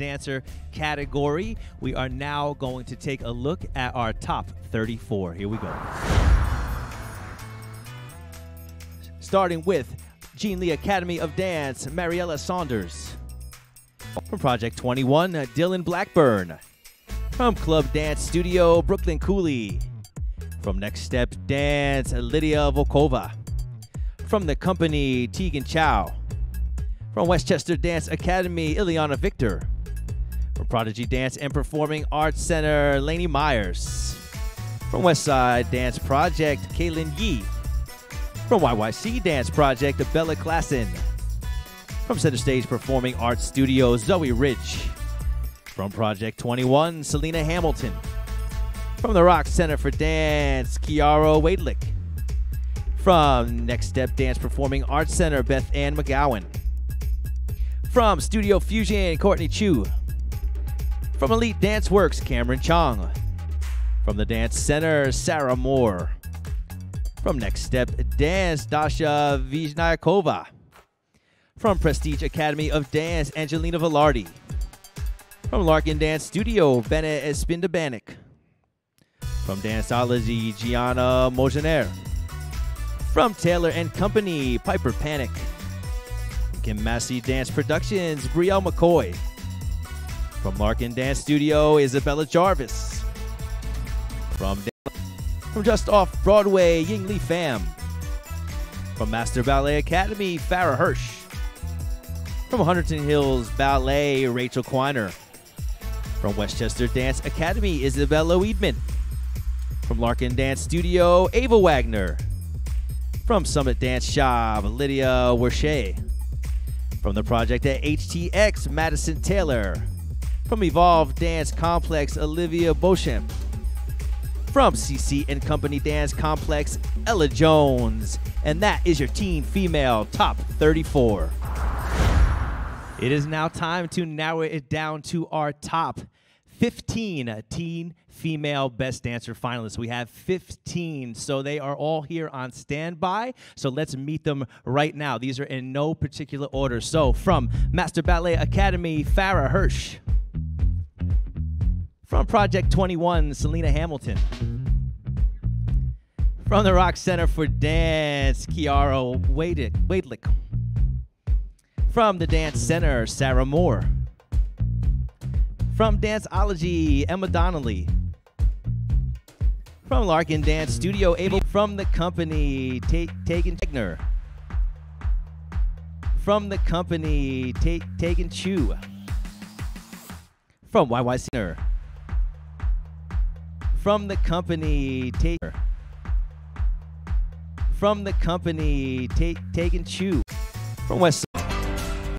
Dancer category. We are now going to take a look at our top 34. Here we go. Starting with Gene Lee Academy of Dance, Mariella Saunders. From Project 21, Dylan Blackburn. From Club Dance Studio, Brooklyn Cooley. From Next Step Dance, Lydia Volkova. From the company, Tegan Chow. From Westchester Dance Academy, Ileana Victor. From Prodigy Dance and Performing Arts Center, Laney Myers. From Westside Dance Project, Kaylin Yee. From YYC Dance Project, Bella Klassen. From Center Stage Performing Arts Studio, Zoe Ridge. From Project 21, Selena Hamilton. From the Rock Center for Dance, Kiara Waitlick. From Next Step Dance Performing Arts Center, Beth Ann McGowan. From Studio Fusion, Courtney Chu. From Elite Dance Works, Cameron Chong. From the Dance Center, Sarah Moore. From Next Step Dance, Dasha Vizhnayakova. From Prestige Academy of Dance, Angelina Velarde. From Larkin Dance Studio, Bennett Espindabanik. From Danceology, Gianna Mogener. From Taylor and Company, Piper Panic. Kim Massey Dance Productions, Brielle McCoy. From Larkin Dance Studio, Isabella Jarvis. From from just off Broadway, Ying Li Pham. From Master Ballet Academy, Farah Hirsch. From Huntington Hills Ballet, Rachel Quiner. From Westchester Dance Academy, Isabella Weedman. From Larkin Dance Studio, Ava Wagner. From Summit Dance Shop, Lydia Wershay. From the project at HTX, Madison Taylor. From Evolve Dance Complex, Olivia Beauchamp. From CC and Company Dance Complex, Ella Jones. And that is your teen female top 34. It is now time to narrow it down to our top 15 teen female best dancer finalists. We have 15, so they are all here on standby. So let's meet them right now. These are in no particular order. So from Master Ballet Academy, Farrah Hirsch. From Project 21, Selena Hamilton. From the Rock Center for Dance, Kiara Wadelick. From the Dance Center, Sarah Moore. From Danceology, Emma Donnelly. From Larkin Dance Studio, Able. From the company, Taken Tegner. From the company, Tegan Chu. From YY Singer from the company Taker. From the company Take Take and Chew. From West